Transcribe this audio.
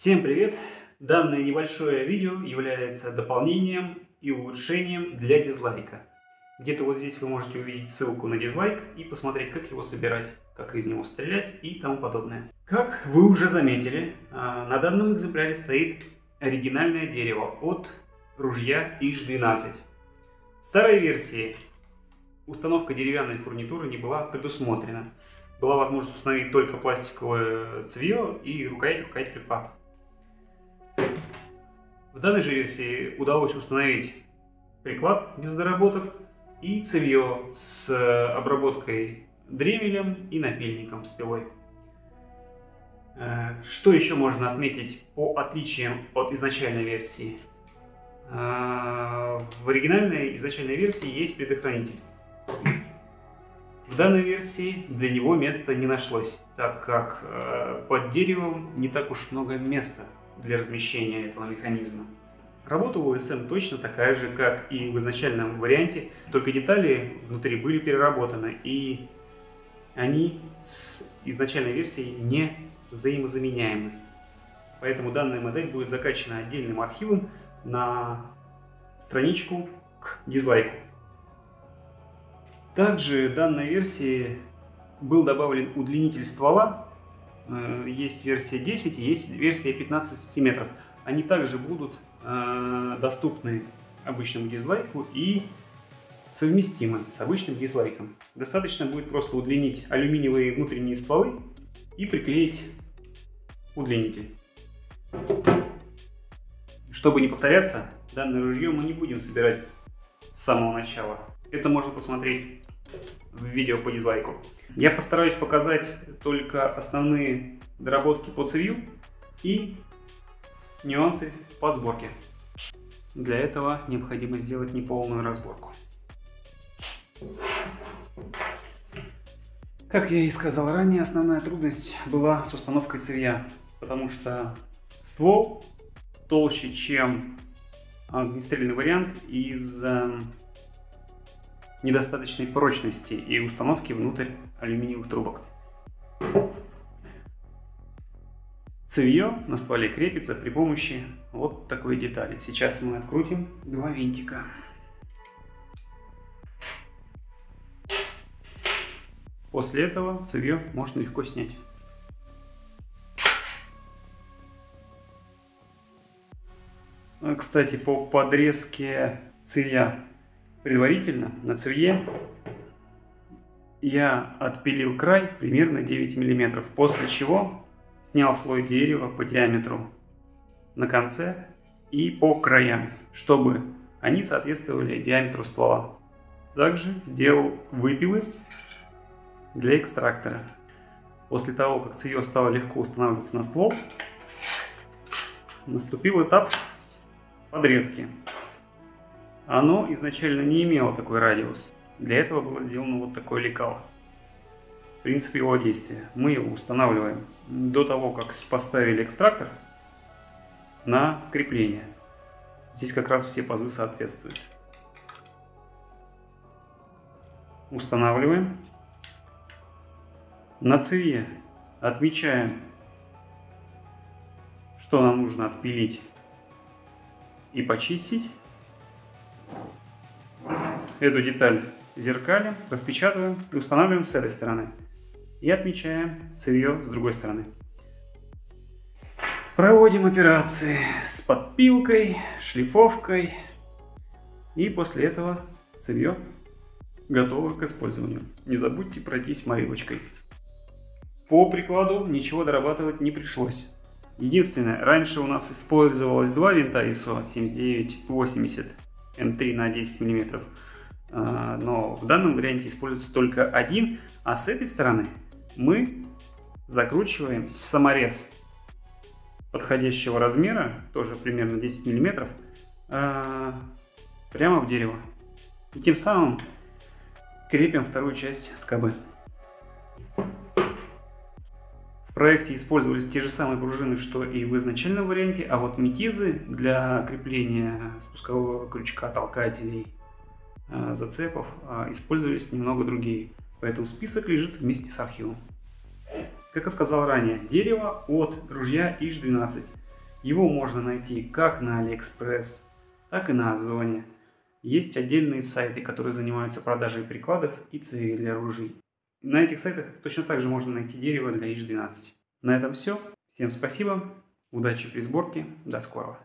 Всем привет! Данное небольшое видео является дополнением и улучшением для дизлайка. Где-то вот здесь вы можете увидеть ссылку на дизлайк и посмотреть, как его собирать, как из него стрелять и тому подобное. Как вы уже заметили, а, на данном экземпляре стоит оригинальное дерево от ружья ИЖ-12. В старой версии установка деревянной фурнитуры не была предусмотрена. Была возможность установить только пластиковое цевье и рукоять, рукоять приклад. В данной же версии удалось установить приклад без доработок и цевье с обработкой дремелем и напильником с пилой. Э, что еще можно отметить по отличиям от изначальной версии? Э, в оригинальной изначальной версии есть предохранитель. В данной версии для него места не нашлось, так как э, под деревом не так уж много места для размещения этого механизма. Работа у ОСМ точно такая же, как и в изначальном варианте, только детали внутри были переработаны, и они с изначальной версией не взаимозаменяемы. Поэтому данная модель будет закачана отдельным архивом на страничку к дизлайку. Также данной версии был добавлен удлинитель ствола есть версия 10 и есть версия 15 сантиметров. Они также будут э, доступны обычному дизлайку и совместимы с обычным дизлайком. Достаточно будет просто удлинить алюминиевые внутренние стволы и приклеить удлинитель. Чтобы не повторяться, данное ружье мы не будем собирать с самого начала. Это можно посмотреть видео по дизлайку. Я постараюсь показать только основные доработки по цевью и нюансы по сборке. Для этого необходимо сделать неполную разборку. Как я и сказал ранее, основная трудность была с установкой цевья, потому что ствол толще, чем огнестрельный вариант из эм, недостаточной прочности и установки внутрь алюминиевых трубок. Цевье на стволе крепится при помощи вот такой детали. Сейчас мы открутим два винтика. После этого цевье можно легко снять. Кстати, по подрезке цевья Предварительно на цевье я отпилил край примерно 9 мм, после чего снял слой дерева по диаметру на конце и по краям, чтобы они соответствовали диаметру ствола. Также сделал выпилы для экстрактора. После того, как цевье стало легко устанавливаться на ствол, наступил этап подрезки. Оно изначально не имело такой радиус. Для этого было сделано вот такое лекало. Принцип его действия. Мы его устанавливаем до того, как поставили экстрактор на крепление. Здесь как раз все пазы соответствуют. Устанавливаем. На цевье отмечаем, что нам нужно отпилить и почистить. Эту деталь зеркалем, распечатываем и устанавливаем с этой стороны. И отмечаем цевье с другой стороны. Проводим операции с подпилкой, шлифовкой. И после этого цевье готово к использованию. Не забудьте пройтись морилочкой. По прикладу ничего дорабатывать не пришлось. Единственное, раньше у нас использовалось два винта ISO 7980 М3 на 10 мм. А, но в данном варианте используется только один, а с этой стороны мы закручиваем саморез подходящего размера, тоже примерно 10 мм, а, прямо в дерево. И тем самым крепим вторую часть скобы. В проекте использовались те же самые пружины, что и в изначальном варианте, а вот метизы для крепления спускового крючка толкателей зацепов а, использовались немного другие. Поэтому список лежит вместе с архивом. Как я сказал ранее, дерево от ружья ИЖ-12. Его можно найти как на Алиэкспресс, так и на Озоне. Есть отдельные сайты, которые занимаются продажей прикладов и цевей для ружей. На этих сайтах точно так же можно найти дерево для ИЖ-12. На этом все. Всем спасибо, удачи при сборке, до скорого.